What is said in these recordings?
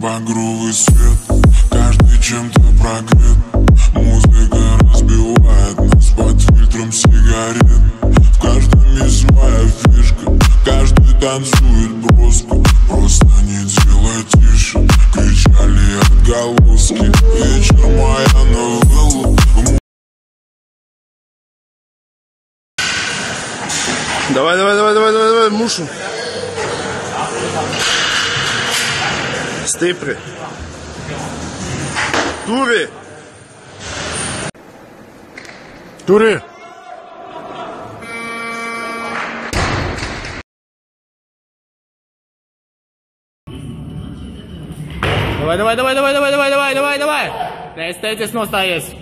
Багровый свет, каждый чем-то прогрет. Музыка разбивает нас под фильтром сигарет. В каждом есть своя фишка, каждый танцует броско Просто не делай тише, кричали отголоски. Вечер моя новелла, Давай, давай, давай, давай, давай, давай, мушу. Стипри. Тури. Тури. Давай, давай, давай, давай, давай, давай, давай, давай, давай. Testēties nostājies.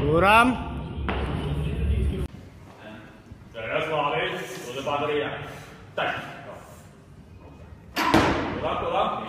Turam. Teraz 巴巴利亚带走了走了。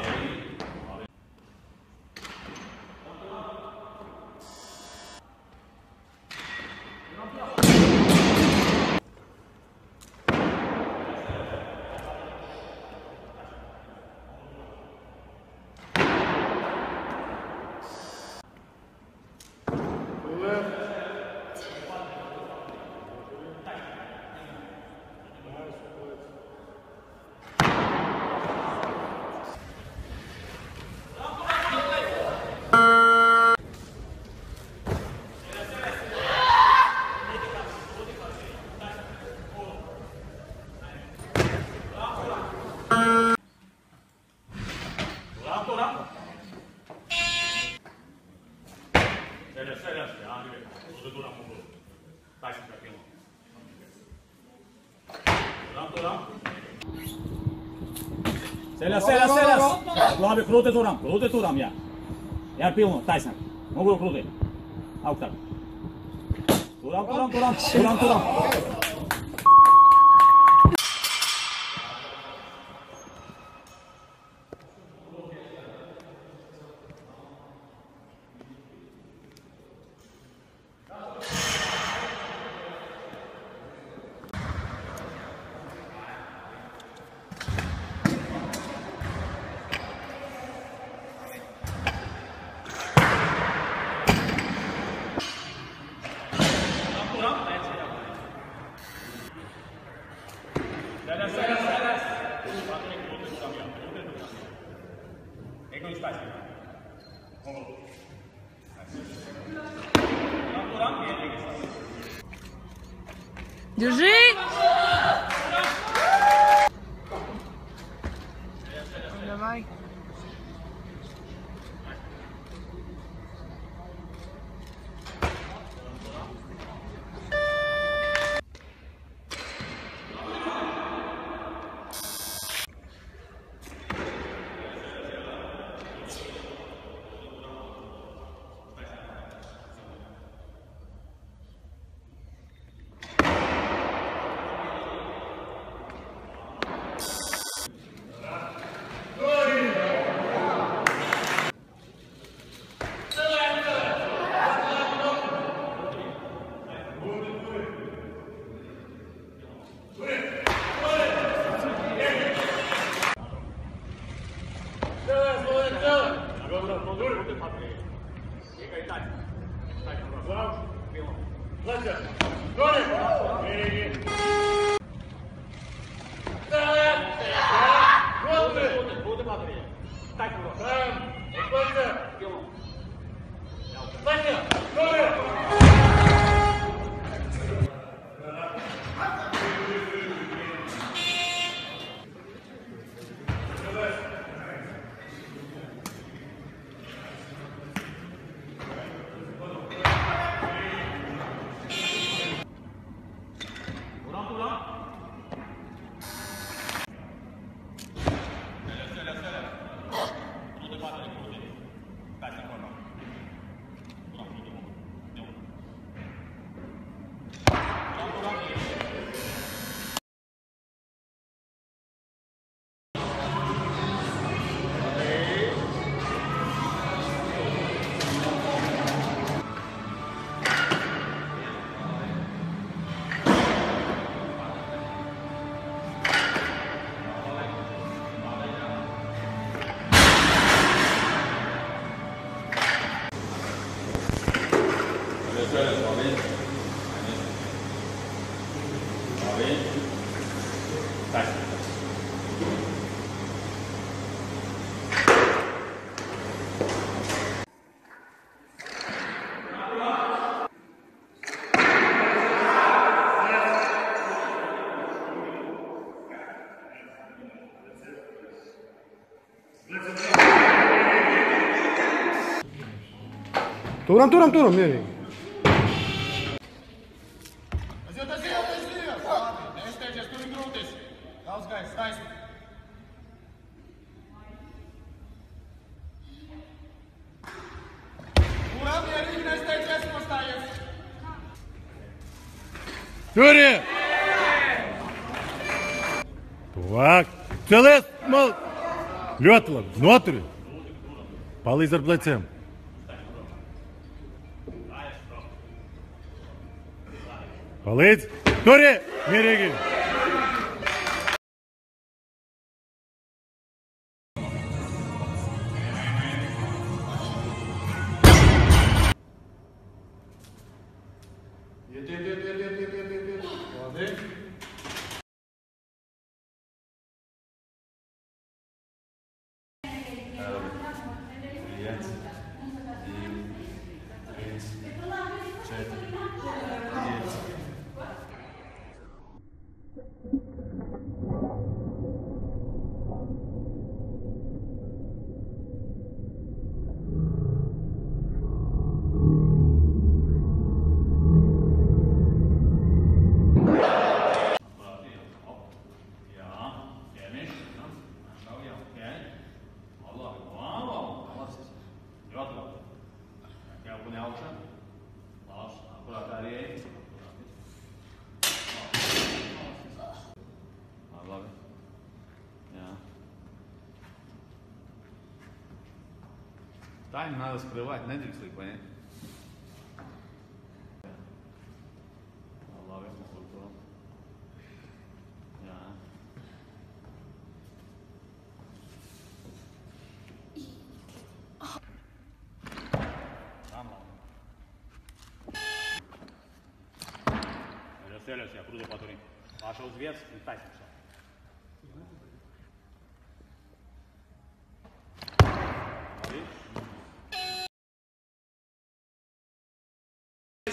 Seljas, seljas, seljas! Labi, krūti turam, krūti turam, jā. Jā, pilnu, taisnāk. Nogulu krūti. Aug tā. Turam, turam, turam, turam, turam. Турам, турам, турам, Мери. Юрий! Так. Целес, мал. Льотла, внутрь. Palīdz! Tur ir! Mierīgi! Iet, iet, iet, iet, iet, iet, iet, iet, labi. Viens, divi, trīs, četri. Тайм надо скрывать, на диксли, понятно? Allah be, kontrol. Ja. Tamam. Селес, селес, я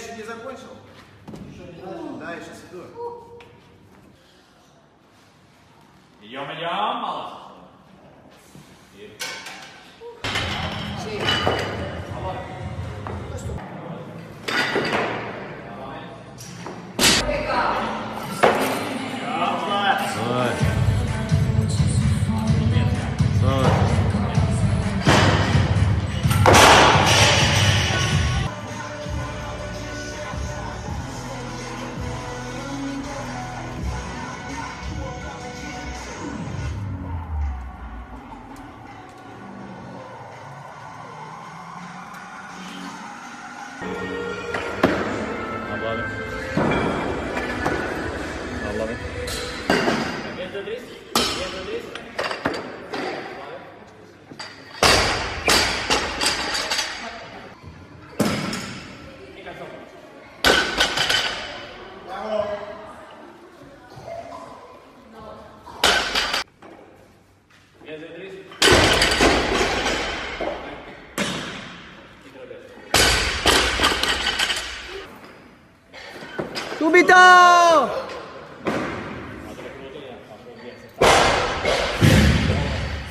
Еще не закончил? Да, я сейчас иду. Идем, идем, малыш.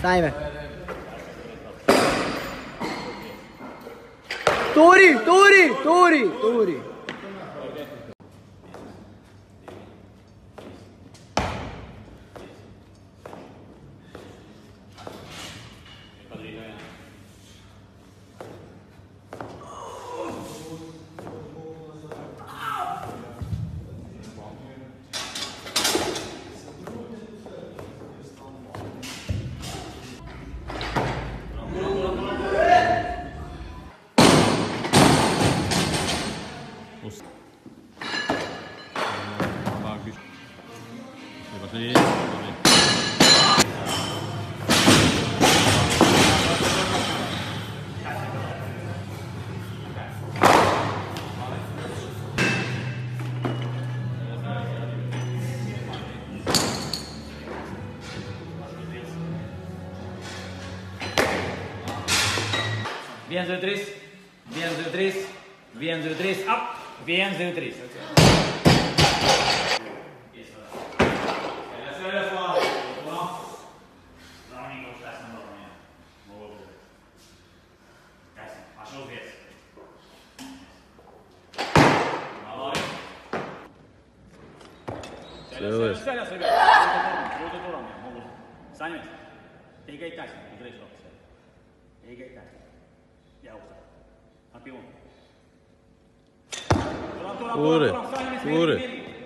Timer. Turi, Turi, Turi, Turi. Viens, divi, trīs, viens, divi, trīs, viens, divi, trīs, ap, viens, divi, trīs. Целись. Ceļās, rебят. Lūdzu, turam, jā, lūdzu. Saņemies. Tikai taisnība, uzreiz rokas. Tikai taisnība. Jā, Campeão. Ora, ora, ora.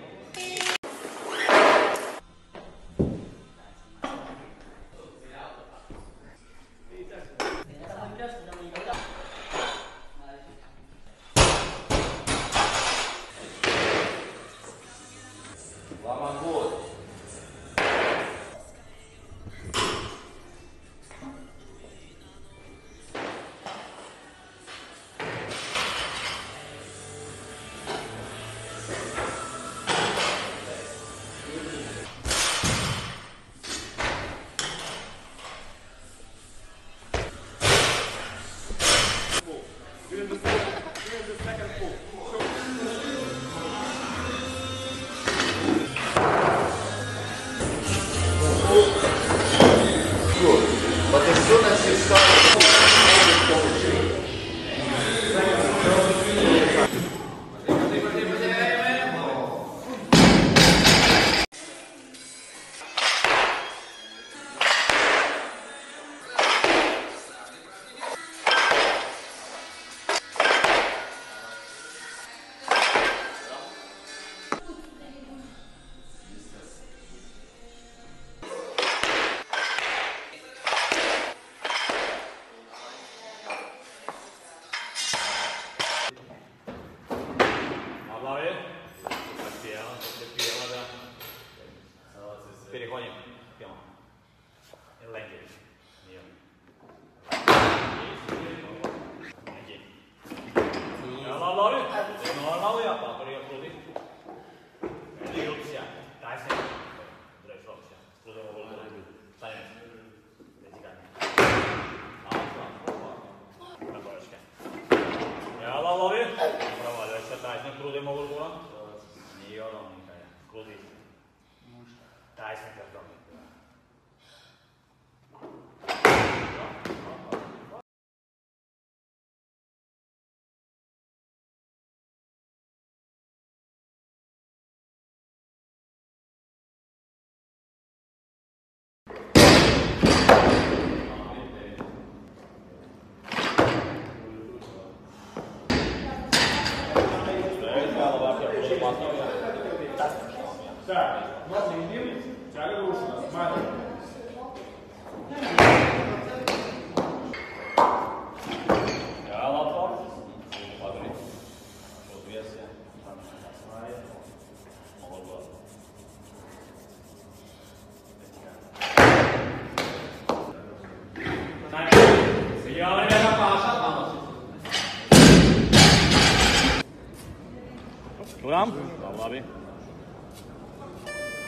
Tamam. Vallahi abi.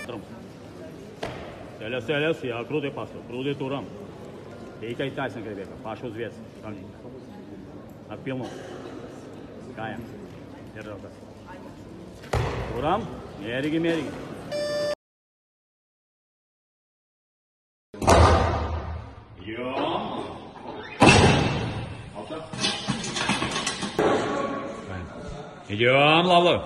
Trum. Selja, selja si, a krude pasto, krude turam. Dejte i taj sam kaj beka, paš uz vjec, tam njih. Na pilnu. Turam, merigi, merigi. Jom, labi.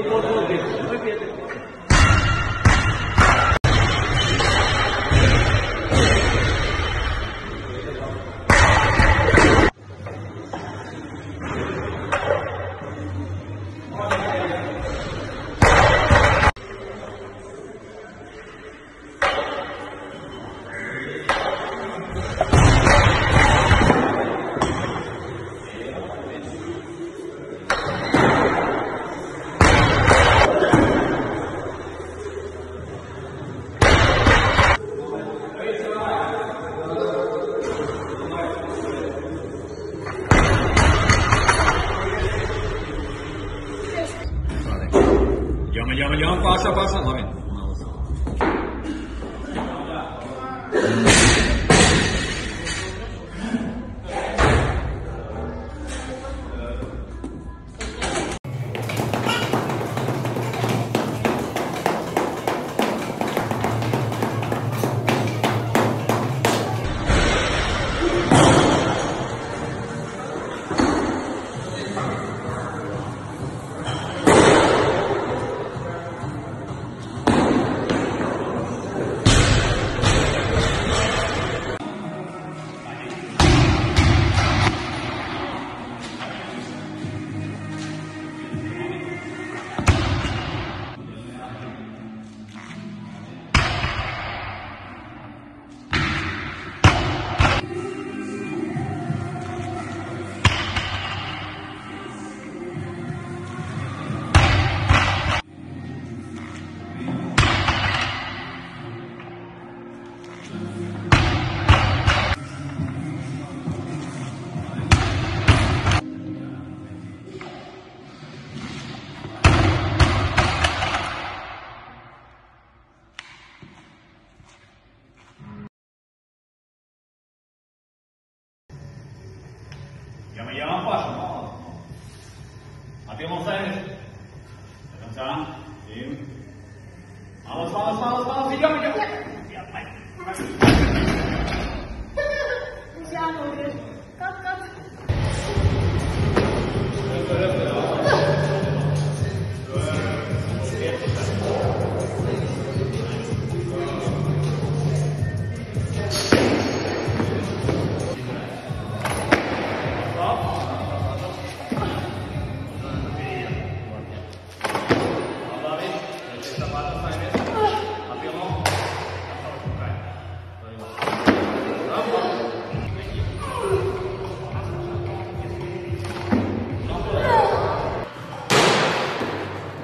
fútbol 下巴上那边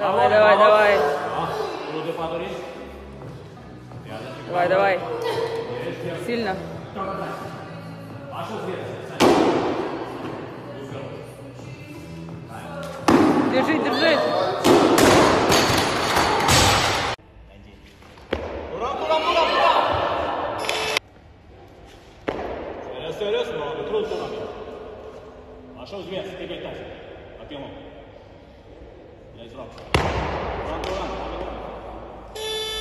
Давай, давай, давай. Давай, давай. Сильно. Держи, держи.